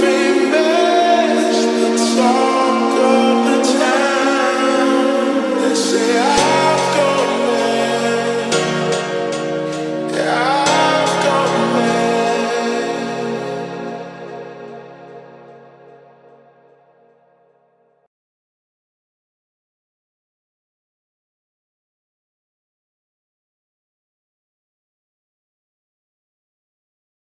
fame.